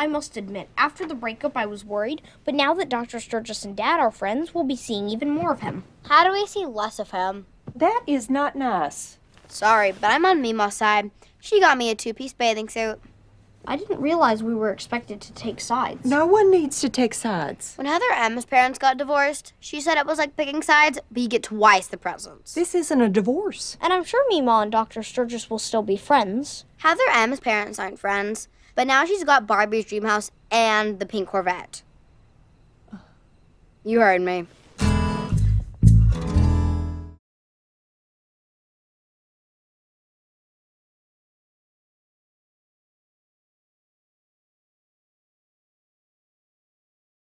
I must admit, after the breakup, I was worried, but now that Dr. Sturgis and Dad are friends, we'll be seeing even more of him. How do we see less of him? That is not nice. Sorry, but I'm on Meemaw's side. She got me a two piece bathing suit. I didn't realize we were expected to take sides. No one needs to take sides. When Heather M's parents got divorced, she said it was like picking sides, but you get twice the presents. This isn't a divorce. And I'm sure Meemaw and Dr. Sturgis will still be friends. Heather M's parents aren't friends, but now she's got Barbie's dream house and the pink Corvette. You heard me.